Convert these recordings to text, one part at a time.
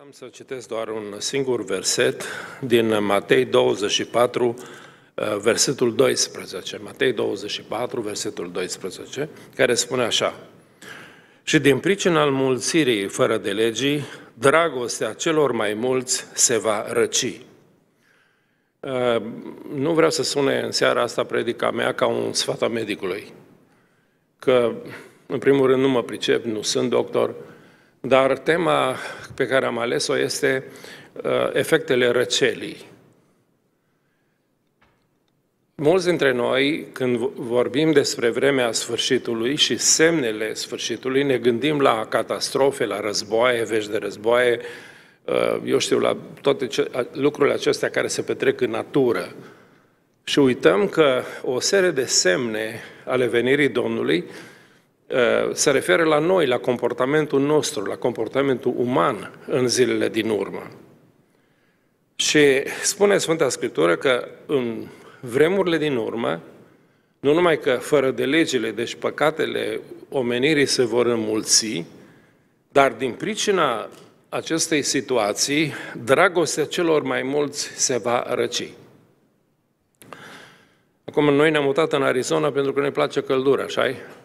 Am să citesc doar un singur verset din Matei 24, uh, versetul 12. Matei 24, versetul 12, care spune așa. Și din pricina înmulțirii fără de legii, dragostea celor mai mulți se va răci. Uh, nu vreau să sune în seara asta predica mea ca un sfat a medicului, că în primul rând nu mă pricep, nu sunt doctor, dar tema pe care am ales-o este uh, efectele răcelii. Mulți dintre noi, când vorbim despre vremea sfârșitului și semnele sfârșitului, ne gândim la catastrofe, la războaie, vești de războaie, uh, eu știu, la toate lucrurile acestea care se petrec în natură. Și uităm că o serie de semne ale venirii Domnului Uh, se referă la noi, la comportamentul nostru, la comportamentul uman în zilele din urmă. Și spune Sfânta Scriptură că în vremurile din urmă, nu numai că fără de legile, deci păcatele omenirii se vor înmulți, dar din pricina acestei situații, dragostea celor mai mulți se va răci. Acum, noi ne-am mutat în Arizona pentru că ne place căldura, așa -i?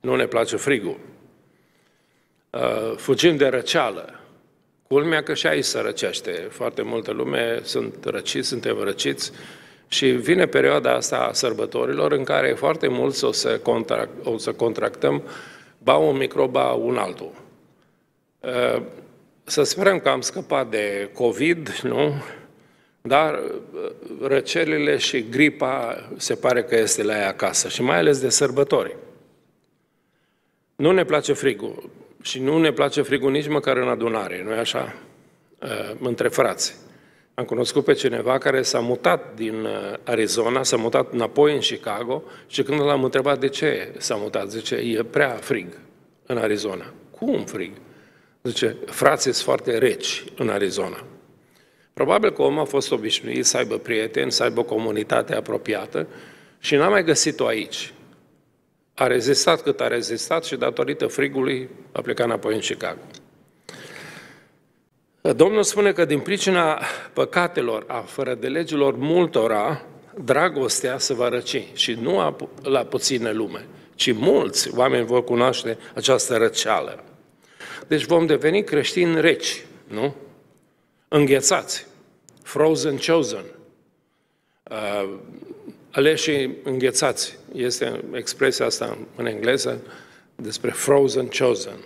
Nu ne place frigul. Uh, fugim de răceală. Culmea că și aici se răcește. Foarte multă lume sunt răciți, suntem răciți și vine perioada asta a sărbătorilor în care foarte mulți o să, contract, o să contractăm ba un microb, ba un altul. Uh, să sperăm că am scăpat de COVID, nu? Dar uh, răcelile și gripa se pare că este la ea acasă și mai ales de sărbători. Nu ne place frigul și nu ne place frigul nici măcar în adunare, nu-i așa? Uh, între frați. Am cunoscut pe cineva care s-a mutat din uh, Arizona, s-a mutat înapoi în Chicago și când l-am întrebat de ce s-a mutat, zice, e prea frig în Arizona. Cum frig? Zice, frații sunt foarte reci în Arizona. Probabil că omul a fost obișnuit să aibă prieteni, să aibă o comunitate apropiată și n-a mai găsit-o aici a rezistat cât a rezistat și datorită frigului a plecat înapoi în Chicago. Domnul spune că din pricina păcatelor, a fără de legilor multora, dragostea se va răci și nu la puține lume, ci mulți oameni vor cunoaște această răceală. Deci vom deveni creștini reci, nu? Înghețați, frozen chosen, uh, aleși înghețați. Este expresia asta în engleză despre frozen chosen.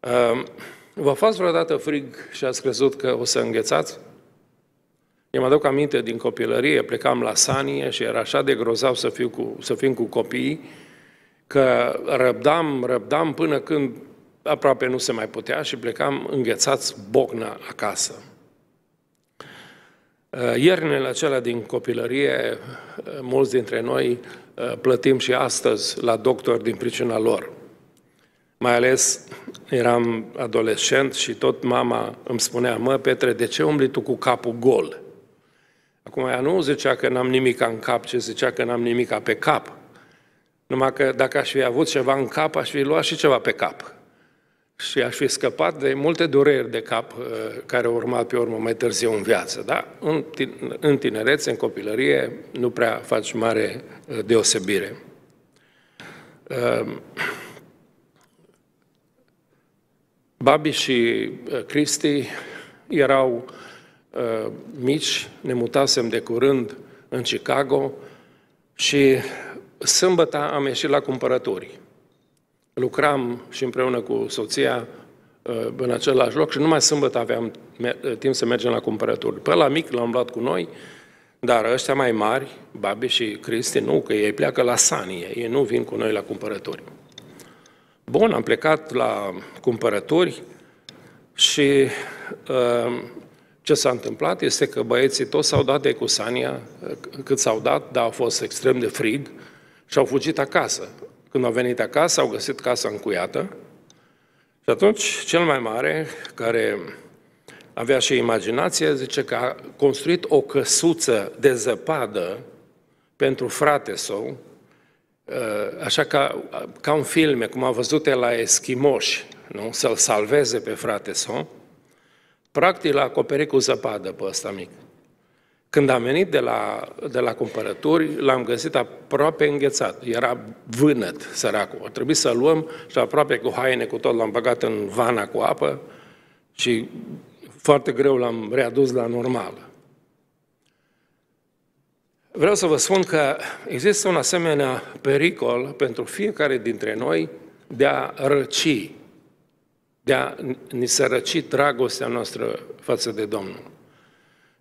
Um, v-a fost vreodată frig și ați crezut că o să înghețați? Eu mă aduc aminte din copilărie, plecam la Sanie și era așa de grozav să, fiu cu, să fim cu copiii, că răbdam, răbdam până când aproape nu se mai putea și plecam înghețați bocna acasă. Uh, iernile acelea din copilărie, uh, mulți dintre noi uh, plătim și astăzi la doctor din pricina lor. Mai ales eram adolescent și tot mama îmi spunea, mă, Petre, de ce umbli tu cu capul gol? Acum ea nu zicea că n-am nimic în cap, ci zicea că n-am nimic pe cap. Numai că dacă aș fi avut ceva în cap, aș fi luat și ceva pe cap și aș fi scăpat de multe dureri de cap uh, care au urmat pe urmă mai târziu în viață. Da? În tinerețe, în copilărie, nu prea faci mare uh, deosebire. Uh, Babi și Cristi erau mici, ne mutasem de curând în Chicago și sâmbătă am ieșit la cumpărături lucram și împreună cu soția uh, în același loc și numai sâmbătă aveam uh, timp să mergem la cumpărături. Pe la mic l-am luat cu noi, dar ăștia mai mari, Babi și Cristi, nu, că ei pleacă la Sanie, ei nu vin cu noi la cumpărături. Bun, am plecat la cumpărături și uh, ce s-a întâmplat este că băieții toți s-au dat de cu Sania, cât s-au dat, dar au fost extrem de frig și au fugit acasă. Când au venit acasă, au găsit casa încuiată și atunci cel mai mare, care avea și imaginație, zice că a construit o căsuță de zăpadă pentru frate său, ă, așa ca, ca un filme, cum a văzut la eschimoși, nu? să-l salveze pe frate său, practic l-a acoperit cu zăpadă pe ăsta mic. Când am venit de la, de la cumpărături, l-am găsit aproape înghețat. Era vânăt, săracul. A trebuit să-l luăm și aproape cu haine, cu tot, l-am băgat în vana cu apă și foarte greu l-am readus la normală. Vreau să vă spun că există un asemenea pericol pentru fiecare dintre noi de a răci, de a ni se răci dragostea noastră față de Domnul.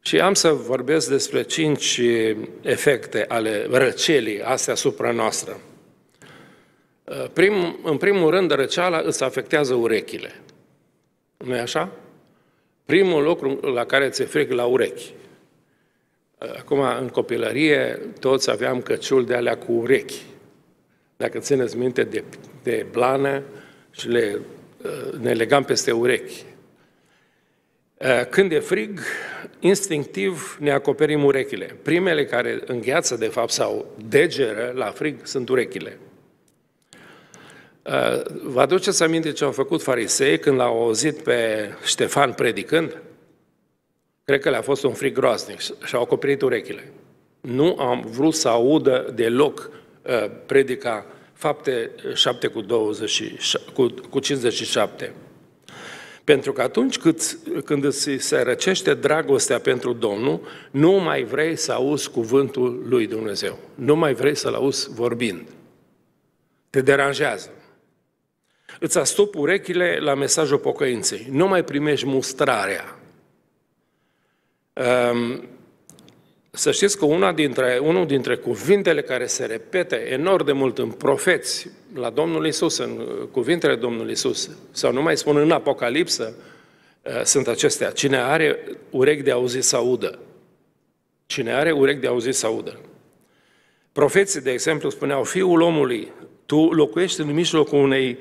Și am să vorbesc despre cinci efecte ale răcelii astea asupra noastră. Prim, în primul rând, răceala îți afectează urechile. nu e așa? Primul lucru la care ți-e fric la urechi. Acum, în copilărie, toți aveam căciul de alea cu urechi. Dacă țineți minte de, de blană și le, ne legam peste urechi. Când e frig, instinctiv ne acoperim urechile. Primele care îngheață, de fapt, sau degeră la frig sunt urechile. Vă aduceți aminte ce au făcut farisei când l-au auzit pe Ștefan predicând? Cred că le-a fost un frig groaznic și au acoperit urechile. Nu am vrut să audă deloc uh, predica fapte 7 cu, 20, cu, cu 57. Pentru că atunci cât, când îți se răcește dragostea pentru Domnul, nu mai vrei să auzi cuvântul lui Dumnezeu. Nu mai vrei să-L auzi vorbind. Te deranjează. Îți astup urechile la mesajul pocăinței. Nu mai primești mustrarea. Um, să știți că una dintre, unul dintre cuvintele care se repete enorm de mult în profeți, la Domnul Isus, în uh, cuvintele Domnului Isus, sau nu mai spun în Apocalipsă, uh, sunt acestea. Cine are urechi de auzit să audă. Cine are urechi de auzit să audă. Profeții, de exemplu, spuneau, Fiul omului, tu locuiești în mijlocul unei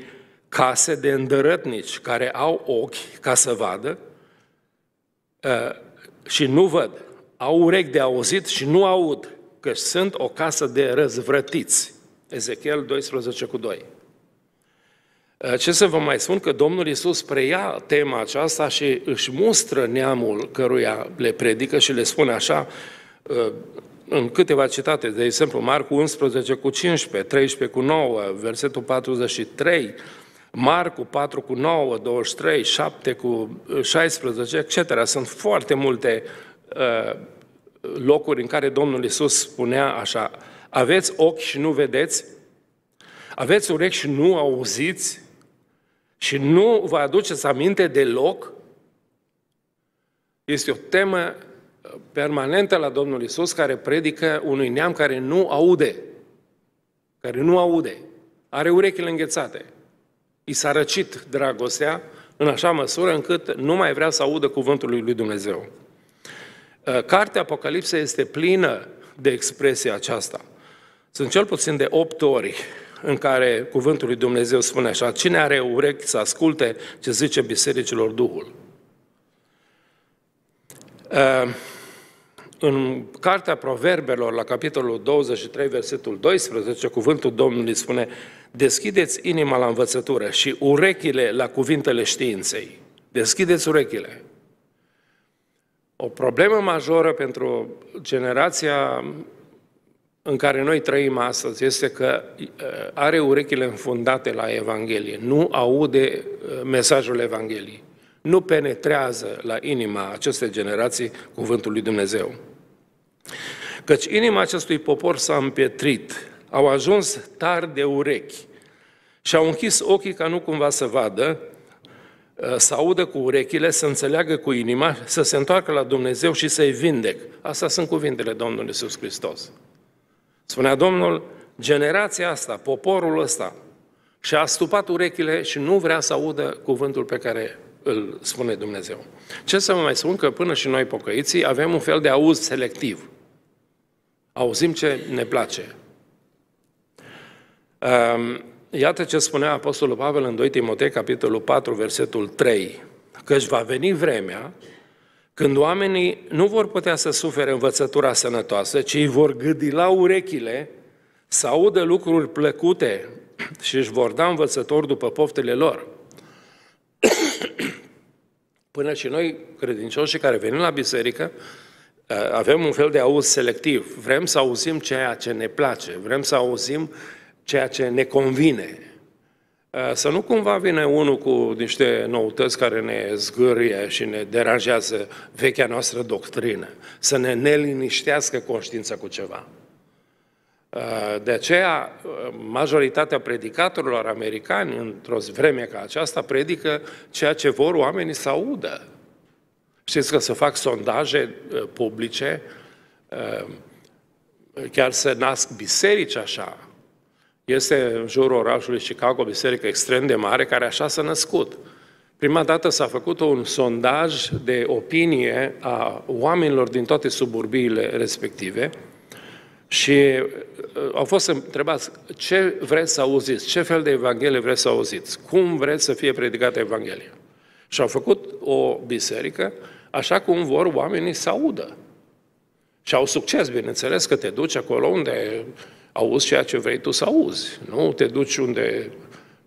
case de îndărătnici care au ochi ca să vadă uh, și nu văd au urechi de auzit și nu aud, că sunt o casă de răzvrătiți. Ezechiel 12 cu 2. Ce să vă mai spun? Că Domnul Iisus preia tema aceasta și își mustră neamul căruia le predică și le spune așa, în câteva citate, de exemplu, Marcu 11 cu 15, 13 cu 9, versetul 43, Marcu 4 cu 9, 23, 7 cu 16, etc. Sunt foarte multe uh, locuri în care Domnul Isus spunea așa, aveți ochi și nu vedeți, aveți urechi și nu auziți și nu vă aduceți aminte deloc, este o temă permanentă la Domnul Isus care predică unui neam care nu aude, care nu aude, are urechile înghețate. I s-a răcit dragostea în așa măsură încât nu mai vrea să audă cuvântul lui Dumnezeu. Uh, cartea Apocalipsa este plină de expresia aceasta. Sunt cel puțin de opt ori în care cuvântul lui Dumnezeu spune așa, cine are urechi să asculte ce zice bisericilor Duhul. Uh, în Cartea Proverbelor, la capitolul 23, versetul 12, cuvântul Domnului spune Deschideți inima la învățătură și urechile la cuvintele științei. Deschideți urechile. O problemă majoră pentru generația în care noi trăim astăzi este că uh, are urechile înfundate la Evanghelie, nu aude uh, mesajul Evangheliei, nu penetrează la inima acestei generații cuvântul lui Dumnezeu. Căci inima acestui popor s-a împietrit, au ajuns tari de urechi și au închis ochii ca nu cumva să vadă, Uh, să audă cu urechile, să înțeleagă cu inima, să se întoarcă la Dumnezeu și să-i vindec. Asta sunt cuvintele Domnului Iisus Hristos. Spunea Domnul, generația asta, poporul ăsta, și-a astupat urechile și nu vrea să audă cuvântul pe care îl spune Dumnezeu. Ce să vă mai spun? Că până și noi pocăiții avem un fel de auz selectiv. Auzim ce ne place. Um, Iată ce spunea Apostolul Pavel în 2 Timotei, capitolul 4, versetul 3, că își va veni vremea când oamenii nu vor putea să sufere învățătura sănătoasă, ci îi vor gâdi la urechile să audă lucruri plăcute și își vor da învățători după poftele lor. Până și noi, credincioși care venim la biserică, ă, avem un fel de auz selectiv. Vrem să auzim ceea ce ne place, vrem să auzim ceea ce ne convine. Ă, să nu cumva vine unul cu niște noutăți care ne zgârie și ne deranjează vechea noastră doctrină, să ne neliniștească conștiința cu ceva. Uh, de aceea, uh, majoritatea predicatorilor americani, într-o vreme ca aceasta, predică ceea ce vor oamenii să audă. Știți că să fac sondaje uh, publice, chiar să nasc biserici așa. Este în jurul orașului Chicago o biserică extrem de mare care așa s-a născut. Prima dată s-a făcut un sondaj de opinie a oamenilor din toate suburbiile respective, și uh, au fost întrebați ce vreți să auziți, ce fel de Evanghelie vreți să auziți, cum vreți să fie predicată Evanghelia. Și au făcut o biserică așa cum vor oamenii să audă. Și au succes, bineînțeles, că te duci acolo unde auzi ceea ce vrei tu să auzi. Nu te duci unde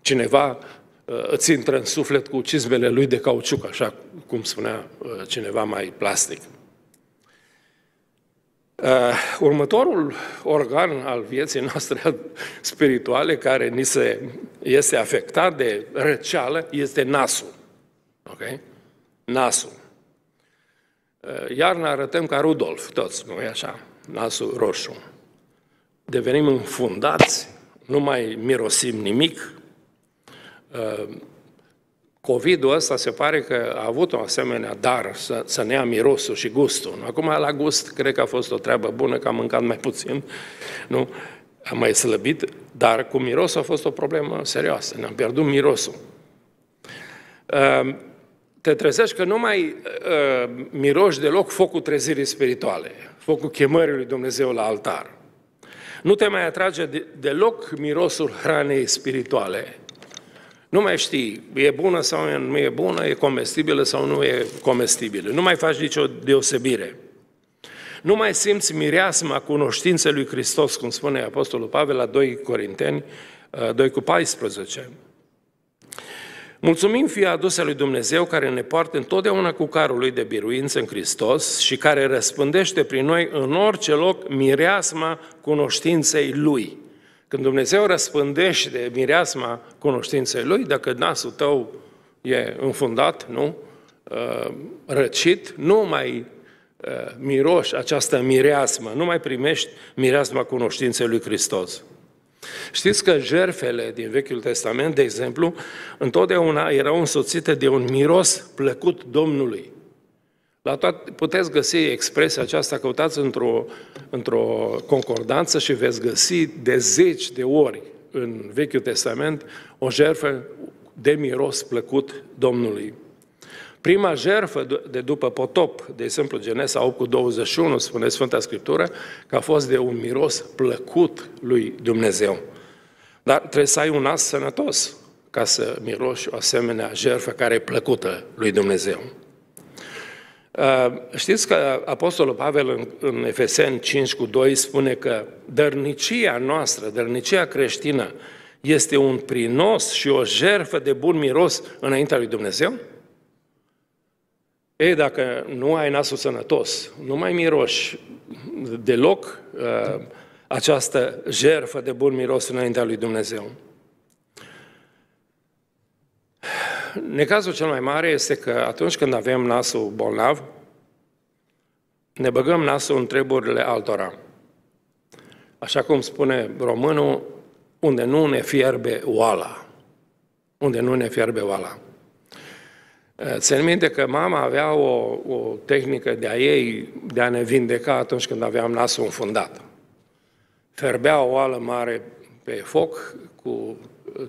cineva uh, îți intră în suflet cu cizmele lui de cauciuc, așa cum spunea uh, cineva mai plastic. Uh, următorul organ al vieții noastre spirituale care ni se este afectat de răceală este nasul. Ok? Nasul. Uh, iarna arătăm ca Rudolf, toți, nu e așa? Nasul roșu. Devenim înfundați, nu mai mirosim nimic. Uh, COVID-ul ăsta se pare că a avut o asemenea dar să, să ne ia mirosul și gustul. Acum, la gust, cred că a fost o treabă bună, că am mâncat mai puțin, nu? Am mai slăbit, dar cu mirosul a fost o problemă serioasă. Ne-am pierdut mirosul. Ehm, te trezești că nu mai ehm, miroși deloc focul trezirii spirituale, focul chemării lui Dumnezeu la altar. Nu te mai atrage deloc mirosul hranei spirituale. Nu mai știi, e bună sau nu e bună, e comestibilă sau nu e comestibilă. Nu mai faci nicio deosebire. Nu mai simți mireasma cunoștinței lui Hristos, cum spune Apostolul Pavel la 2 Corinteni, 2 uh, cu 14. Mulțumim fie aduse lui Dumnezeu care ne poartă întotdeauna cu carul lui de biruință în Hristos și care răspândește prin noi în orice loc mireasma cunoștinței Lui. Când Dumnezeu răspândește mireasma cunoștinței Lui, dacă nasul tău e înfundat, nu? Uh, răcit, nu mai uh, miroși această mireasmă, nu mai primești mireasma cunoștinței Lui Hristos. Știți că jerfele din Vechiul Testament, de exemplu, întotdeauna erau însoțite de un miros plăcut Domnului. La toate, puteți găsi expresia aceasta, căutați într-o, într-o concordanță și veți găsi de zeci de ori în Vechiul Testament o jertfă de miros plăcut Domnului. Prima jertfă de după potop, de exemplu Genesa 8 cu 21, spune Sfânta Scriptură, că a fost de un miros plăcut lui Dumnezeu. Dar trebuie să ai un nas sănătos ca să miroși o asemenea jertfă care e plăcută lui Dumnezeu. Uh, știți că Apostolul Pavel în, în Efeseni 5 cu 2 spune că dărnicia noastră, dărnicia creștină, este un prinos și o jerfă de bun miros înaintea lui Dumnezeu? Ei, dacă nu ai nasul sănătos, nu mai miroși deloc uh, această jerfă de bun miros înaintea lui Dumnezeu. Necazul cel mai mare este că atunci când avem nasul bolnav, ne băgăm nasul în treburile altora. Așa cum spune românul, unde nu ne fierbe oala. Unde nu ne fierbe oala. Țin minte că mama avea o, o tehnică de a ei, de a ne vindeca atunci când aveam nasul înfundat. Ferbea o oală mare pe foc cu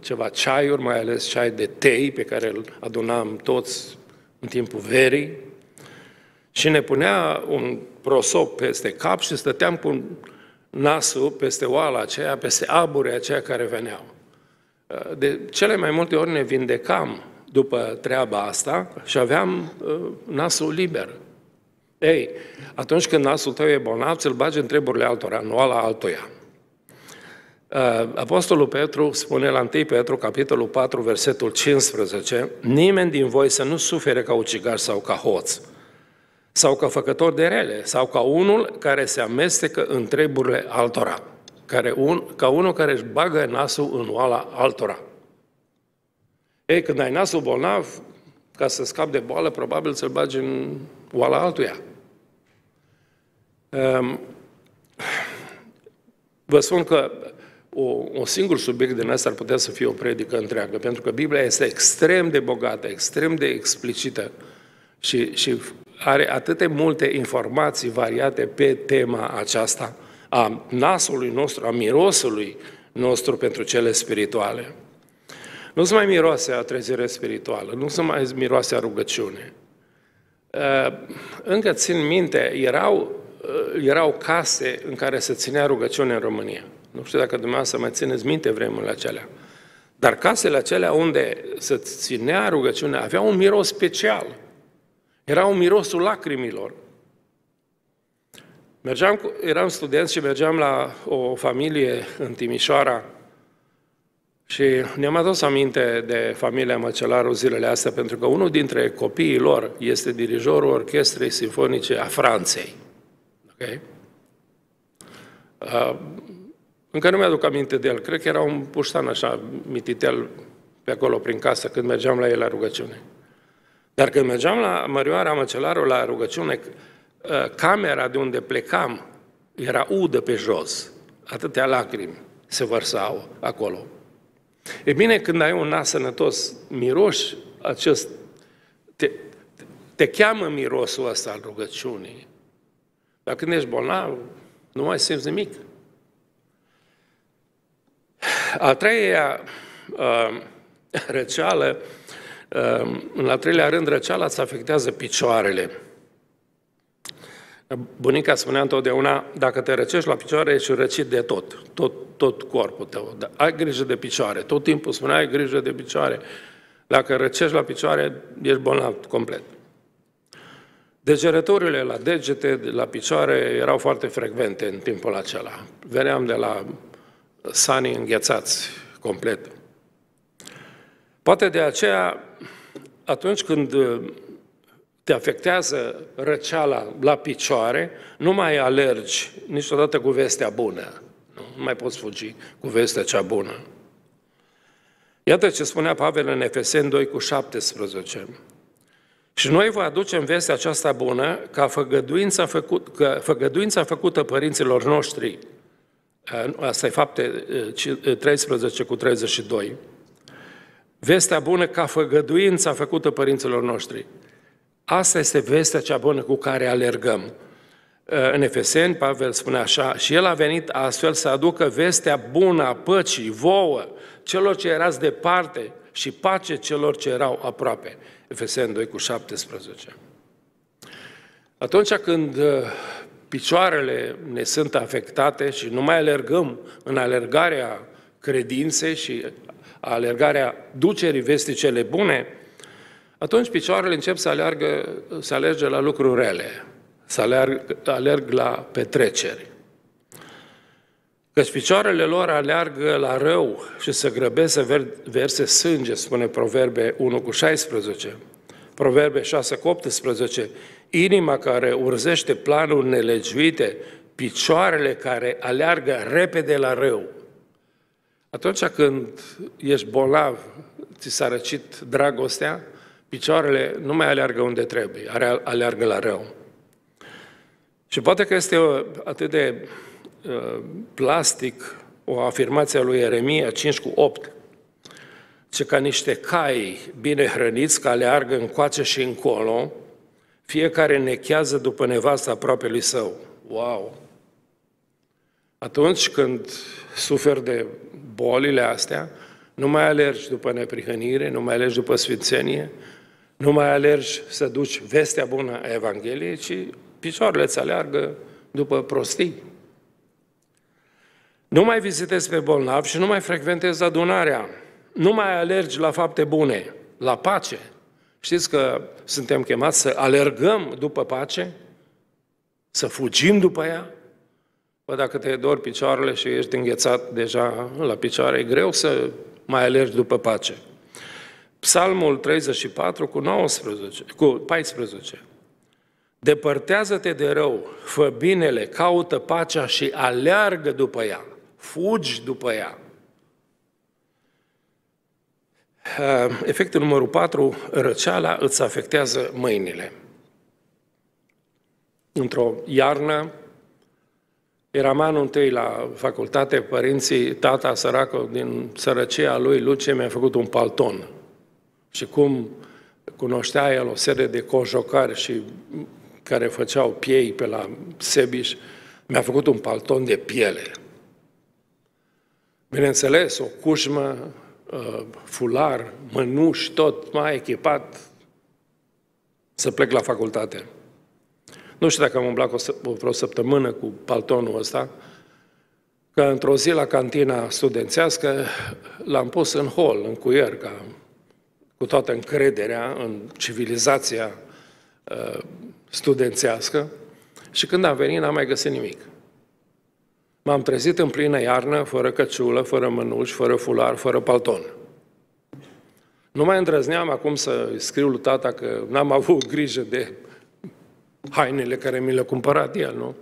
ceva ceaiuri, mai ales ceai de tei pe care îl adunam toți în timpul verii și ne punea un prosop peste cap și stăteam cu nasul peste oala aceea, peste abure aceea care veneau. De cele mai multe ori ne vindecam după treaba asta și aveam uh, nasul liber. Ei, atunci când nasul tău e bolnav, ți-l bagi în treburile altora, nu ala altoia. Uh, Apostolul Petru spune la 1 Petru, capitolul 4, versetul 15, nimeni din voi să nu sufere ca ucigaș sau ca hoț, sau ca făcător de rele, sau ca unul care se amestecă în treburile altora, care un, ca unul care își bagă nasul în oala altora. Ei, când ai nasul bolnav, ca să scapi de boală, probabil să-l bagi în oala altuia. Um, vă spun că o, un singur subiect din asta ar putea să fie o predică întreagă, pentru că Biblia este extrem de bogată, extrem de explicită și, și are atât multe informații variate pe tema aceasta a nasului nostru, a mirosului nostru pentru cele spirituale. Nu se mai miroase a trezire spirituală, nu se mai miroase a rugăciune. Uh, încă țin minte, erau, uh, erau case în care se ținea rugăciune în România. Nu știu dacă dumneavoastră mai țineți minte vremurile acelea. Dar casele acelea unde se ținea rugăciunea aveau un miros special. Era un mirosul lacrimilor. Mergeam cu, eram student și mergeam la o familie în Timișoara și ne-am adus aminte de familia Măcelaru zilele astea, pentru că unul dintre copiii lor este dirijorul Orchestrei Sinfonice a Franței. Okay? Uh, încă nu mi-aduc aminte de el. Cred că era un puștan așa, mititel, pe acolo, prin casă, când mergeam la el la rugăciune. Dar când mergeam la Mărioara Măcelaru la rugăciune, ă, camera de unde plecam era udă pe jos. Atâtea lacrimi se vărsau acolo. E bine, când ai un nas sănătos, miroși acest... Te, te cheamă mirosul ăsta al rugăciunii. Dar când ești bolnav, nu mai simți nimic. A treia uh, răceală, uh, în al treilea rând, răceala îți afectează picioarele. Bunica spunea întotdeauna, dacă te răcești la picioare, ești răcit de tot, tot, tot corpul tău. Dar ai grijă de picioare. Tot timpul spunea, ai grijă de picioare. Dacă răcești la picioare, ești bolnav complet. Degerăturile la degete, la picioare, erau foarte frecvente în timpul acela. Veneam de la sanii înghețați complet. Poate de aceea, atunci când uh, te afectează răceala la picioare, nu mai alergi niciodată cu vestea bună. Nu mai poți fugi cu vestea cea bună. Iată ce spunea Pavel în Efeseni 2 cu 17. Și noi vă aducem vestea aceasta bună ca făgăduința, făcut, că făgăduința făcută părinților noștri Asta e fapte 13 cu 32. Vestea bună ca făgăduința făcută părinților noștri. Asta este vestea cea bună cu care alergăm. În Efeseni, Pavel spune așa, și el a venit astfel să aducă vestea bună a păcii, vouă, celor ce erați departe și pace celor ce erau aproape. Efeseni 2 cu 17. Atunci când picioarele ne sunt afectate și nu mai alergăm în alergarea credinței și alergarea ducerii vestii cele bune, atunci picioarele încep să aleargă, să alerge la lucruri rele, să alerg, alerg la petreceri. Căci picioarele lor aleargă la rău și să grăbesc să verse sânge, spune Proverbe 1 cu 16. Proverbe 6 cu 18, inima care urzește planuri nelegiuite, picioarele care aleargă repede la rău. Atunci când ești bolnav, ți s-a răcit dragostea, picioarele nu mai aleargă unde trebuie, aleargă la rău. Și poate că este atât de uh, plastic o afirmație a lui Ieremia 5 cu 8, ce ca niște cai bine hrăniți, care aleargă încoace și încolo, fiecare nechează după nevasta aproape lui său. Wow! Atunci când suferi de bolile astea, nu mai alergi după neprihănire, nu mai alergi după sfințenie, nu mai alergi să duci vestea bună a Evangheliei, ci picioarele îți aleargă după prostii. Nu mai vizitezi pe bolnav și nu mai frecventezi adunarea. Nu mai alergi la fapte bune, la pace. Știți că suntem chemați să alergăm după pace, să fugim după ea, Bă, dacă te dor picioarele și ești înghețat deja la picioare, e greu să mai alergi după pace. Psalmul 34 cu 19, cu 14. Depărtează-te de rău, fă binele, caută pacea și aleargă după ea, fugi după ea. Uh, efectul numărul 4, răceala îți afectează mâinile. Într-o iarnă, eram anul întâi la facultate, părinții, tata săracă din sărăcia lui, Lucie, mi-a făcut un palton. Și cum cunoștea el o serie de cojocari și care făceau piei pe la Sebiș, mi-a făcut un palton de piele. Bineînțeles, o cușmă, uh, fular, mănuși, tot mai echipat să plec la facultate. Nu știu dacă am umblat o, vreo săptămână cu paltonul ăsta, că într-o zi la cantina studențească l-am pus în hol, în cuier, ca, cu toată încrederea în civilizația uh, studențească și când am venit n-am mai găsit nimic. M-am trezit în plină iarnă, fără căciulă, fără mănuși, fără fular, fără palton. Nu mai îndrăzneam acum să scriu lui tata că n-am avut grijă de hainele care mi le-a cumpărat el, nu?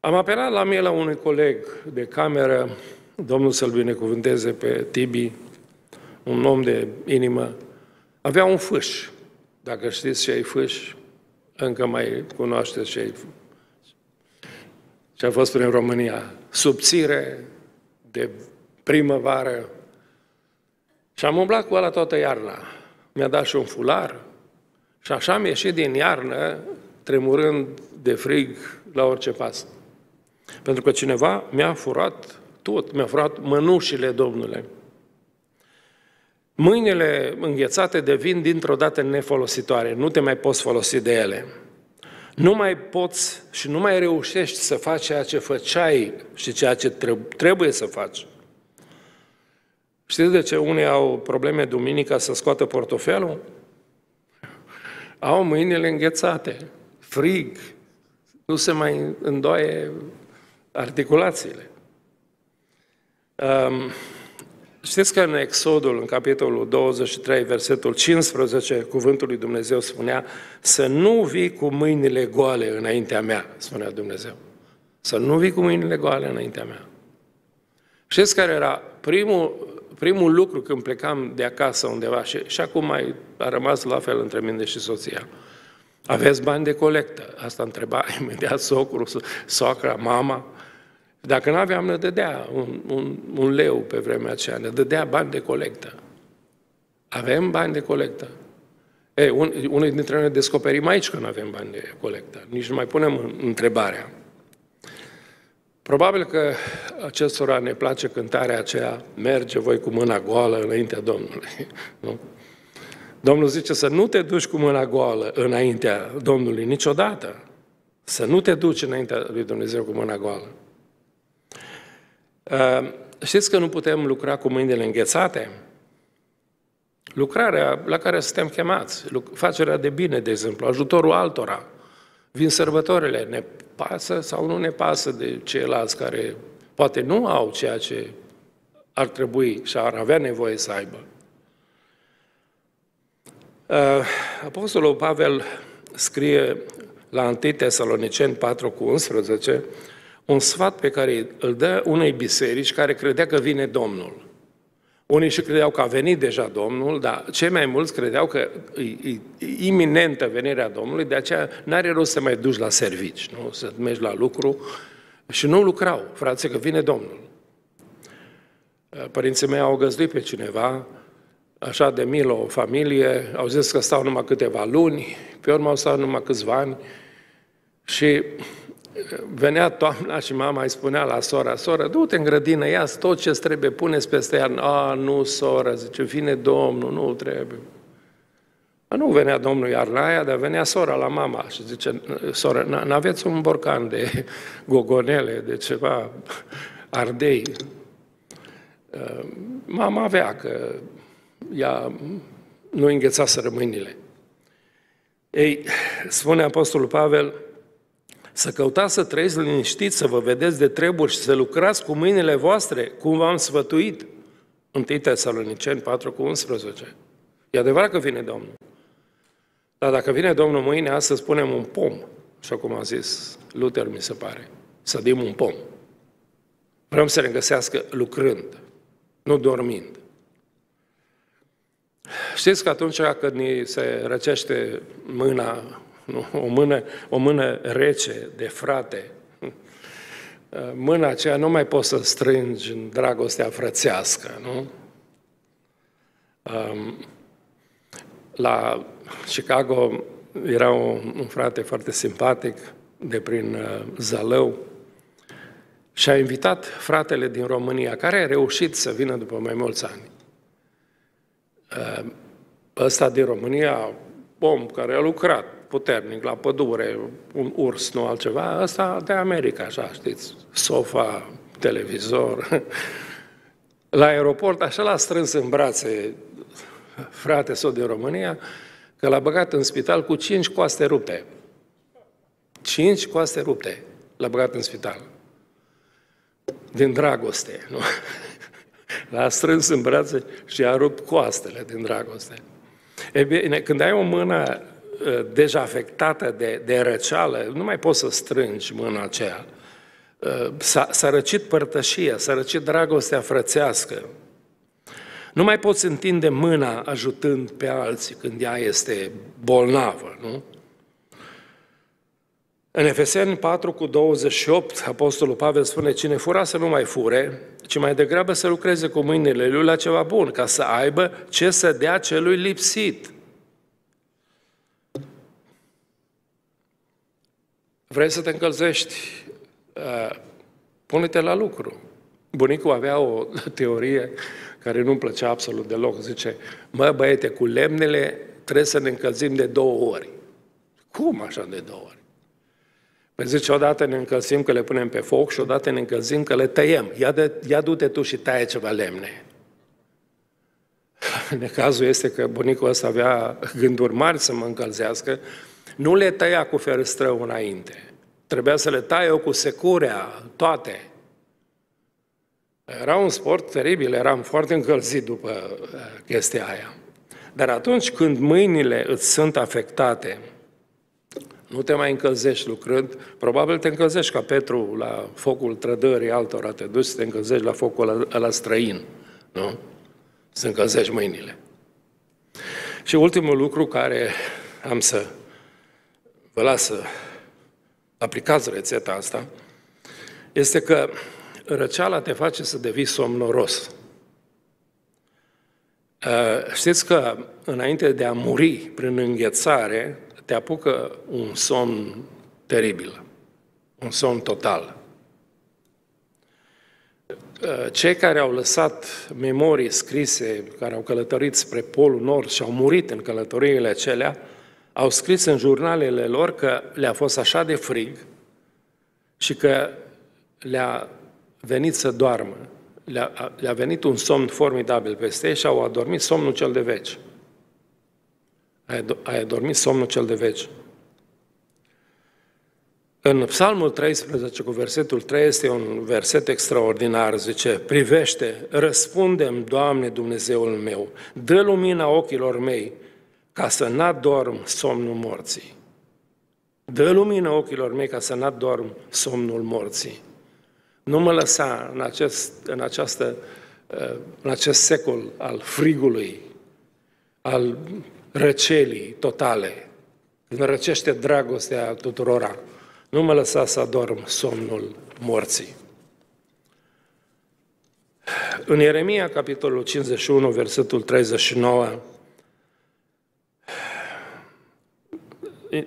Am apelat la mie la unui coleg de cameră, Domnul să-l binecuvânteze pe Tibi, un om de inimă, avea un fâș. Dacă știți ce e fâș, încă mai cunoașteți ce, ce a fost prin România. Subțire de primăvară. Și am umblat cu ăla toată iarna. Mi-a dat și un fular. Și așa am ieșit din iarnă, tremurând de frig la orice pas. Pentru că cineva mi-a furat tot, mi-a furat mănușile, Domnule. Mâinile înghețate devin dintr-o dată nefolositoare, nu te mai poți folosi de ele. Nu mai poți și nu mai reușești să faci ceea ce făceai și ceea ce trebuie să faci. Știți de ce unii au probleme duminica să scoată portofelul? Au mâinile înghețate, frig, nu se mai îndoie articulațiile. Um, Știți că în Exodul, în capitolul 23, versetul 15, cuvântul lui Dumnezeu spunea să nu vii cu mâinile goale înaintea mea, spunea Dumnezeu. Să nu vii cu mâinile goale înaintea mea. Știți care era primul, primul lucru când plecam de acasă undeva și, și acum mai a rămas la fel între mine și soția. Aveți bani de colectă? Asta întreba imediat socrul, soacra, mama. Dacă nu aveam, ne dădea un, un, un leu pe vremea aceea, ne dădea bani de colectă. Avem bani de colectă. Ei, un, unul dintre noi descoperim aici că nu avem bani de colectă. Nici nu mai punem întrebarea. Probabil că acestora ne place cântarea aceea, merge voi cu mâna goală înaintea Domnului. Nu? Domnul zice să nu te duci cu mâna goală înaintea Domnului niciodată. Să nu te duci înaintea lui Dumnezeu cu mâna goală. Ehm, știți că nu putem lucra cu mâinile înghețate? Lucrarea la care suntem chemați, facerea de bine, de exemplu, ajutorul altora. Vin sărbătorile, ne pasă sau nu ne pasă de ceilalți care poate nu au ceea ce ar trebui și ar avea nevoie să aibă. Ehm, Apostolul Pavel scrie la 1 Tesaloniceni 4 cu 11, un sfat pe care îl dă unei biserici care credea că vine Domnul. Unii și credeau că a venit deja Domnul, dar cei mai mulți credeau că e, e iminentă venirea Domnului, de aceea n-are rost să mai duci la servici, nu? să mergi la lucru. Și nu lucrau, frate, că vine Domnul. Părinții mei au găzduit pe cineva, așa de milă o familie, au zis că stau numai câteva luni, pe urmă au stat numai câțiva ani și venea toamna și mama îi spunea la sora, soră, du-te în grădină, ia tot ce trebuie, puneți peste iarnă. A, nu, sora, zice, vine Domnul, nu trebuie. A, nu venea Domnul iar la aia, dar venea sora la mama și zice, soră, n-aveți un borcan de gogonele, de ceva ardei? Mama avea, că ea nu înghețaseră mâinile. Ei, spune Apostolul Pavel, să căutați să trăiți liniștiți, să vă vedeți de treburi și să lucrați cu mâinile voastre, cum v-am sfătuit. 1 Tesaloniceni 4 cu 11. E adevărat că vine Domnul. Dar dacă vine Domnul mâine, astăzi spunem un pom, așa cum a zis Luther, mi se pare. Să dim un pom. Vrem să ne găsească lucrând, nu dormind. Știți că atunci când ni se răcește mâna, nu, o, mână, o mână rece de frate, mâna aceea nu mai poți să strângi în dragostea frățească, nu? Um, la Chicago era un, un frate foarte simpatic de prin uh, Zalău și a invitat fratele din România, care a reușit să vină după mai mulți ani. Uh, ăsta din România, om care a lucrat puternic la pădure, un urs, nu altceva, ăsta de America, așa, știți, sofa, televizor. La aeroport, așa l-a strâns în brațe frate său din România, că l-a băgat în spital cu cinci coaste rupte. Cinci coaste rupte l-a băgat în spital. Din dragoste, nu? L-a strâns în brațe și a rupt coastele din dragoste. E bine, când ai o mână ă, deja afectată de, de răceală, nu mai poți să strângi mâna aceea. Ă, s-a, s-a răcit părtășia, s-a răcit dragostea frățească. Nu mai poți întinde mâna ajutând pe alții când ea este bolnavă, nu? În Efeseni 4 cu 28, Apostolul Pavel spune, cine fura să nu mai fure, ci mai degrabă să lucreze cu mâinile lui la ceva bun, ca să aibă ce să dea celui lipsit. Vrei să te încălzești? Uh, pune-te la lucru. Bunicul avea o teorie care nu-mi plăcea absolut deloc. Zice, mă băiete, cu lemnele trebuie să ne încălzim de două ori. Cum așa de două ori? Păi zice, odată ne încălzim că le punem pe foc și odată ne încălzim că le tăiem. Ia, de, ia du-te tu și taie ceva lemne. Necazul este că bunicul ăsta avea gânduri mari să mă încălzească, nu le tăia cu ferăstrău înainte. Trebuia să le taie eu cu securea, toate. Era un sport teribil, eram foarte încălzit după uh, chestia aia. Dar atunci când mâinile îți sunt afectate, nu te mai încălzești lucrând, probabil te încălzești ca Petru la focul trădării altora, te duci să te încălzești la focul ăla, ăla străin, nu? Să încălzești mâinile. Și ultimul lucru care am să vă las să aplicați rețeta asta, este că răceala te face să devii somnoros. Uh, știți că înainte de a muri prin înghețare, te apucă un somn teribil, un somn total. Uh, cei care au lăsat memorii scrise, care au călătorit spre Polul Nord și au murit în călătoriile acelea, au scris în jurnalele lor că le-a fost așa de frig și că le-a venit să doarmă. Le-a, le venit un somn formidabil peste ei și au adormit somnul cel de veci. Ai, ai adormit somnul cel de veci. În Psalmul 13 cu versetul 3 este un verset extraordinar, zice, privește, răspundem, Doamne Dumnezeul meu, dă lumina ochilor mei, ca să n-adorm somnul morții. Dă lumină ochilor mei ca să n-adorm somnul morții. Nu mă lăsa în, acest, în, această, uh, în acest secol al frigului, al răcelii totale, când răcește dragostea tuturora. Nu mă lăsa să adorm somnul morții. În Ieremia, capitolul 51, versetul 39,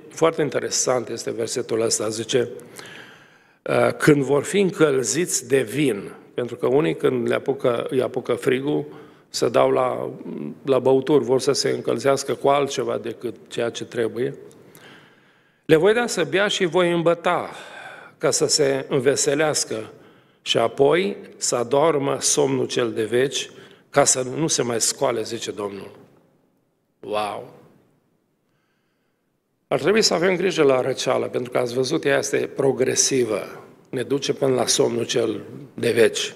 foarte interesant este versetul ăsta, zice, Uh, când vor fi încălziți de vin, pentru că unii când le apucă, îi apucă frigul, să dau la, la băuturi, vor să se încălzească cu altceva decât ceea ce trebuie, le voi da să bea și voi îmbăta ca să se înveselească și apoi să adormă somnul cel de veci ca să nu se mai scoale, zice Domnul. Wow! Ar trebui să avem grijă la răceală, pentru că ați văzut, ea este progresivă. Ne duce până la somnul cel de veci.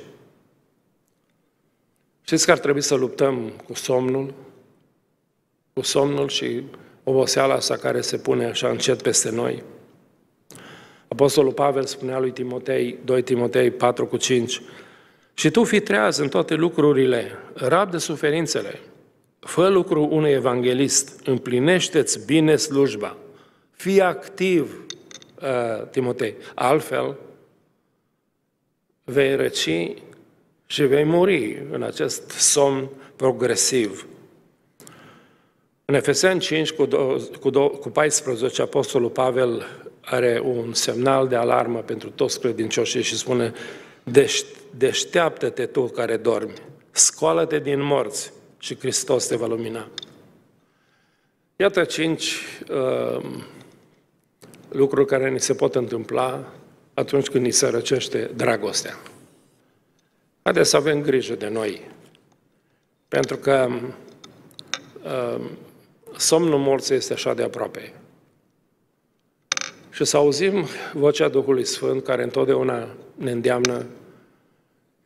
Știți că ar trebui să luptăm cu somnul, cu somnul și oboseala asta care se pune așa încet peste noi. Apostolul Pavel spunea lui Timotei, 2 Timotei 4 cu 5, și tu fi treaz în toate lucrurile, de suferințele, fă lucru unui evanghelist, împlinește-ți bine slujba, fii activ, uh, Timotei, altfel vei răci și vei muri în acest somn progresiv. În Efeseni 5 cu, cu, cu 14, Apostolul Pavel are un semnal de alarmă pentru toți credincioșii și spune deșteaptă-te tu care dormi, scoală-te din morți și Hristos te va lumina. Iată cinci uh, lucruri care ni se pot întâmpla atunci când ni se răcește dragostea. Haideți să avem grijă de noi, pentru că uh, somnul morții este așa de aproape. Și să auzim vocea Duhului Sfânt, care întotdeauna ne îndeamnă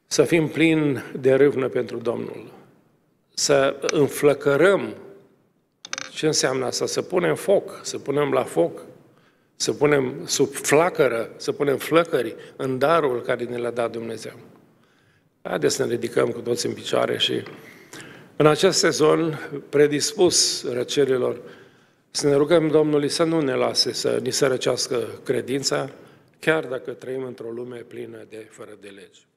să fim plini de râvnă pentru Domnul, să înflăcărăm ce înseamnă asta, să punem foc, să punem la foc, să punem sub flacără, să punem flăcări în darul care ne l-a dat Dumnezeu. Haideți să ne ridicăm cu toți în picioare și în acest sezon predispus răcerilor, să ne rugăm Domnului să nu ne lase să ni se răcească credința, chiar dacă trăim într-o lume plină de fără de legi.